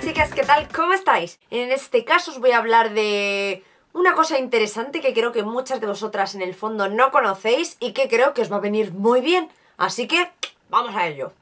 Chicas, ¿qué tal? ¿Cómo estáis? En este caso os voy a hablar de una cosa interesante que creo que muchas de vosotras en el fondo no conocéis y que creo que os va a venir muy bien. Así que, vamos a ello.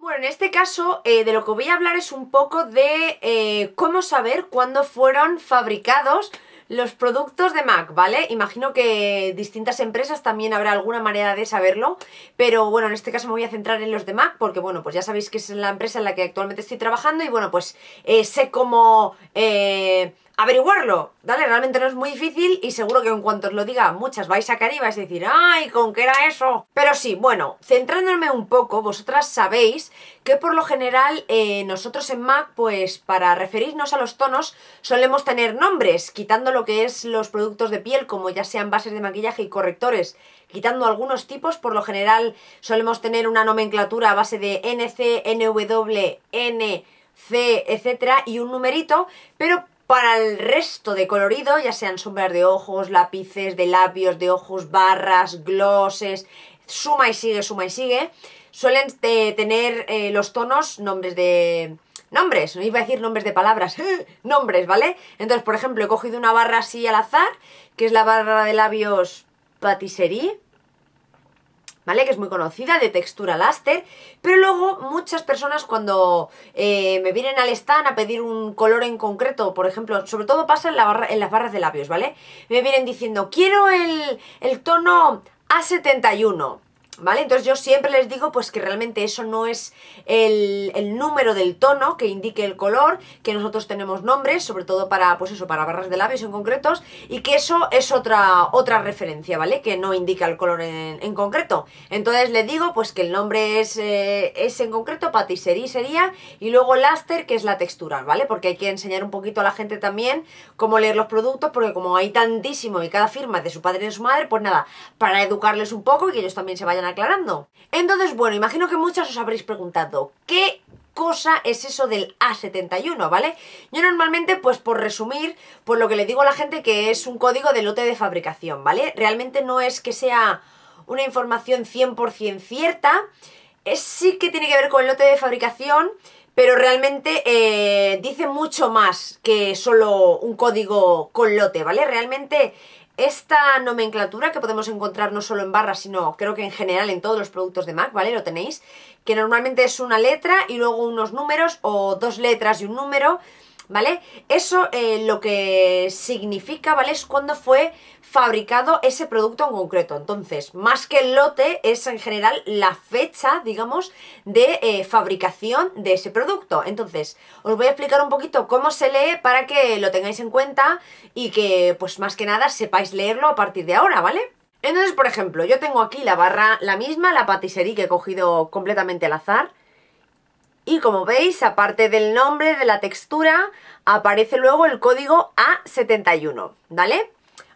Bueno, en este caso eh, de lo que voy a hablar es un poco de eh, cómo saber cuándo fueron fabricados los productos de Mac, ¿vale? Imagino que distintas empresas también habrá alguna manera de saberlo, pero bueno, en este caso me voy a centrar en los de Mac porque bueno, pues ya sabéis que es la empresa en la que actualmente estoy trabajando y bueno, pues eh, sé cómo averiguarlo, ¿vale? Realmente no es muy difícil y seguro que en cuanto os lo diga muchas vais a sacar y vais a decir ¡Ay, con qué era eso! Pero sí, bueno, centrándome un poco, vosotras sabéis que por lo general eh, nosotros en Mac, pues para referirnos a los tonos solemos tener nombres, quitando lo que es los productos de piel, como ya sean bases de maquillaje y correctores, quitando algunos tipos, por lo general solemos tener una nomenclatura a base de NC, NW, NC, etcétera, y un numerito, pero para el resto de colorido, ya sean sombras de ojos, lápices de labios, de ojos, barras, glosses, suma y sigue, suma y sigue, suelen eh, tener eh, los tonos nombres de... Nombres, no iba a decir nombres de palabras, nombres, ¿vale? Entonces, por ejemplo, he cogido una barra así al azar, que es la barra de labios Patisserie, Que es muy conocida, de textura láster, pero luego muchas personas cuando eh, me vienen al stand a pedir un color en concreto, por ejemplo, sobre todo pasa en, en las barras de labios, ¿vale? Me vienen diciendo, quiero el, el tono A71, ¿vale? Entonces yo siempre les digo pues que realmente eso no es el, el, número del tono que indique el color, que nosotros tenemos nombres, sobre todo para, pues eso, para barras de labios en concretos, y que eso es otra, otra referencia, ¿vale? Que no indica el color en, en concreto. Entonces les digo pues que el nombre es, eh, es en concreto patisserie sería, y luego láster, que es la textura, ¿vale? Porque hay que enseñar un poquito a la gente también cómo leer los productos, porque como hay tantísimo y cada firma es de su padre y de su madre, pues nada, para educarles un poco y que ellos también se vayan a aclarando. Entonces, bueno, imagino que muchas os habréis preguntado, ¿qué cosa es eso del A71, ¿vale? Yo normalmente, pues por resumir, por lo que le digo a la gente que es un código de lote de fabricación, ¿vale? Realmente no es que sea una información 100% cierta, es, sí que tiene que ver con el lote de fabricación, pero realmente eh, dice mucho más que solo un código con lote, ¿vale? Realmente esta nomenclatura que podemos encontrar no solo en barras, sino creo que en general en todos los productos de Mac, ¿vale? Lo tenéis, que normalmente es una letra y luego unos números o dos letras y un número, ¿vale? Eso eh, lo que significa, ¿vale? Es cuando fue fabricado ese producto en concreto. Entonces, más que el lote, es en general la fecha, digamos, de eh, fabricación de ese producto. Entonces, os voy a explicar un poquito cómo se lee para que lo tengáis en cuenta y que, pues más que nada, sepáis leerlo a partir de ahora, ¿vale? Entonces, por ejemplo, yo tengo aquí la barra, la misma, la patisserie que he cogido completamente al azar. Y como veis, aparte del nombre, de la textura, aparece luego el código A71, ¿vale?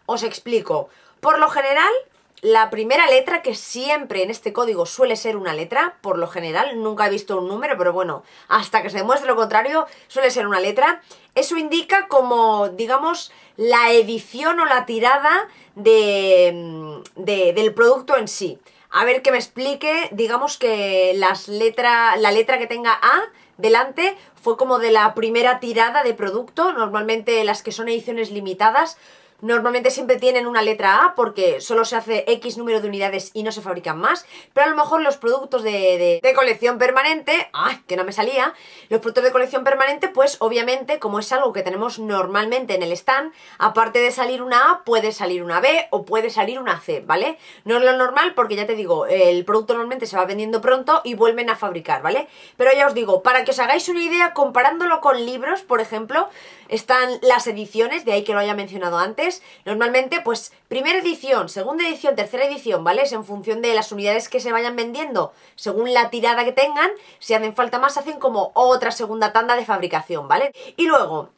Os explico. Por lo general, la primera letra, que siempre en este código suele ser una letra, por lo general, nunca he visto un número, pero bueno, hasta que se demuestre lo contrario, suele ser una letra. Eso indica como, digamos, la edición o la tirada de, de, del producto en sí. A ver que me explique, digamos que las letra, la letra que tenga A delante fue como de la primera tirada de producto, normalmente las que son ediciones limitadas Normalmente siempre tienen una letra A porque solo se hace X número de unidades y no se fabrican más, pero a lo mejor los productos de, de, colección permanente, ¡ay, que no me salía! Los productos de colección permanente, pues obviamente, como es algo que tenemos normalmente en el stand, aparte de salir una A, puede salir una B o puede salir una C, ¿vale? No es lo normal porque ya te digo, el producto normalmente se va vendiendo pronto y vuelven a fabricar, ¿vale? Pero ya os digo, para que os hagáis una idea, comparándolo con libros, por ejemplo, están las ediciones, de ahí que lo haya mencionado antes, normalmente pues primera edición, segunda edición, tercera edición, ¿vale? Es en función de las unidades que se vayan vendiendo, según la tirada que tengan, si hacen falta más, hacen como otra segunda tanda de fabricación, ¿vale? Y luego,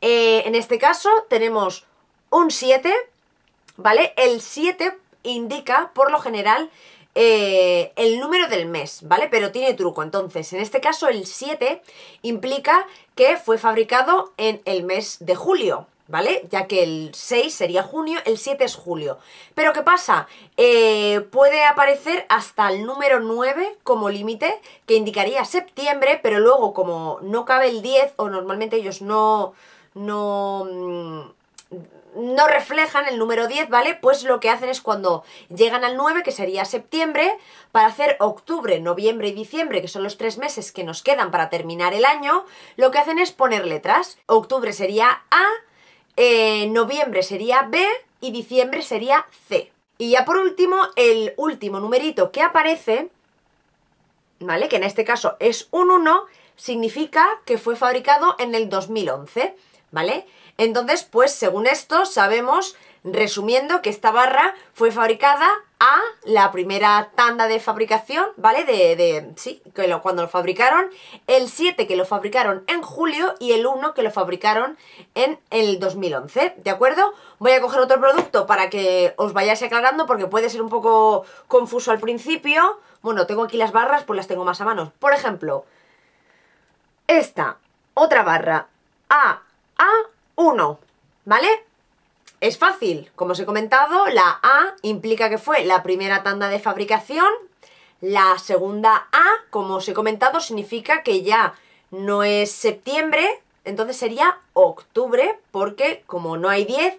eh, en este caso tenemos un 7, ¿vale? El 7 indica, por lo general, eh, el número del mes, ¿vale? Pero tiene truco. Entonces, en este caso, el 7 implica que fue fabricado en el mes de julio, ¿vale? Ya que el 6 sería junio, el 7 es julio. Pero ¿qué pasa? Eh, puede aparecer hasta el número 9 como límite, que indicaría septiembre, pero luego como no cabe el 10, o normalmente ellos no... no mm, no reflejan el número 10, ¿vale? Pues lo que hacen es cuando llegan al 9, que sería septiembre, para hacer octubre, noviembre y diciembre, que son los tres meses que nos quedan para terminar el año, lo que hacen es poner letras. Octubre sería A, eh, noviembre sería B y diciembre sería C. Y ya por último, el último numerito que aparece, ¿vale? Que en este caso es un 1, significa que fue fabricado en el 2011, ¿vale? Entonces, pues según esto, sabemos, resumiendo, que esta barra fue fabricada a la primera tanda de fabricación, ¿vale? De, de sí, cuando lo fabricaron, el 7 que lo fabricaron en julio y el 1 que lo fabricaron en el 2011, ¿de acuerdo? Voy a coger otro producto para que os vayáis aclarando porque puede ser un poco confuso al principio. Bueno, tengo aquí las barras, pues las tengo más a mano. Por ejemplo, esta, otra barra, A, A, 1, ¿vale? Es fácil, como os he comentado, la A implica que fue la primera tanda de fabricación, la segunda A, como os he comentado, significa que ya no es septiembre, entonces sería octubre, porque como no hay 10,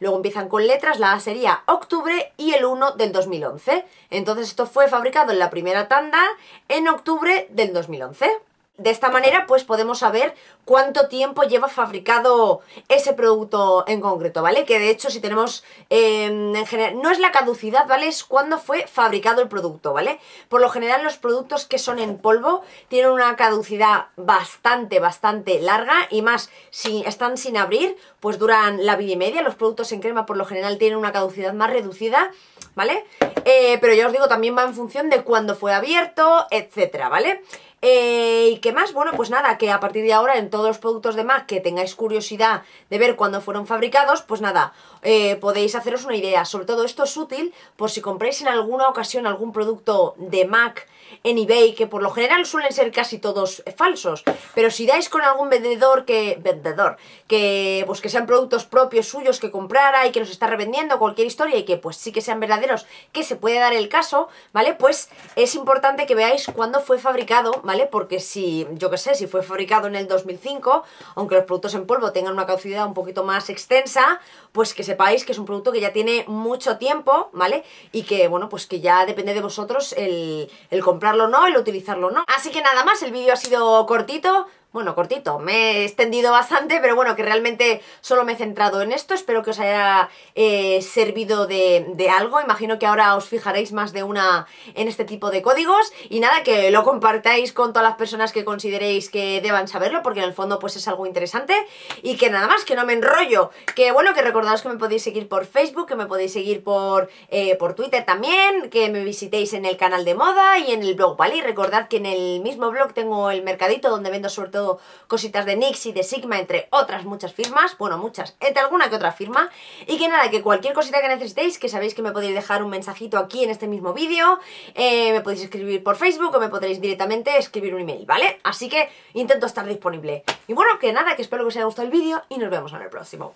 luego empiezan con letras, la A sería octubre y el 1 del 2011. Entonces esto fue fabricado en la primera tanda en octubre del 2011. De esta manera, pues podemos saber cuánto tiempo lleva fabricado ese producto en concreto, ¿vale? Que de hecho, si tenemos em, en general, no es la caducidad, ¿vale? Es cuándo fue fabricado el producto, ¿vale? Por lo general, los productos que son en polvo tienen una caducidad bastante, bastante larga y más, si están sin abrir, pues duran la vida y media. Los productos en crema, por lo general, tienen una caducidad más reducida, ¿vale? Eh, pero ya os digo, también va en función de cuándo fue abierto, etcétera, ¿vale? Eh, ¿Y qué más? Bueno, pues nada, que a partir de ahora en todos los productos de MAC que tengáis curiosidad de ver cuándo fueron fabricados, pues nada, eh, podéis haceros una idea. Sobre todo esto es útil por si compráis en alguna ocasión algún producto de MAC en eBay, que por lo general suelen ser casi todos falsos, pero si dais con algún vendedor que vendedor que pues que sean productos propios suyos que comprara y que los está revendiendo cualquier historia y que pues sí que sean verdaderos, que se puede dar el caso, ¿vale? Pues es importante que veáis cuándo fue fabricado, ¿vale? Porque si, yo que sé, si fue fabricado en el 2005, aunque los productos en polvo tengan una caducidad un poquito más extensa, pues que sepáis que es un producto que ya tiene mucho tiempo, ¿vale? Y que, bueno, pues que ya depende de vosotros el, el comprarlo o no, el utilizarlo o no. Así que nada más, el vídeo ha sido cortito, bueno, cortito, me he extendido bastante, pero bueno, que realmente solo me he centrado en esto, espero que os haya eh, servido de, de, algo, imagino que ahora os fijaréis más de una en este tipo de códigos, y nada, que lo compartáis con todas las personas que consideréis que deban saberlo, porque en el fondo pues es algo interesante, y que nada más, que no me enrollo, que bueno, que recordaos que me podéis seguir por Facebook, que me podéis seguir por, eh, por Twitter también, que me visitéis en el canal de moda y en el blog, ¿vale? Recordad que en el mismo blog tengo el mercadito donde vendo sobre todo cositas de y de Sigma, entre otras muchas firmas, bueno, muchas, entre alguna que otra firma, y que nada, que cualquier cosita que necesitéis, que sabéis que me podéis dejar un mensajito aquí en este mismo vídeo, eh, me podéis escribir por Facebook o me podréis directamente escribir un email, ¿vale? Así que intento estar disponible. Y bueno, que nada, que espero que os haya gustado el vídeo y nos vemos en el próximo.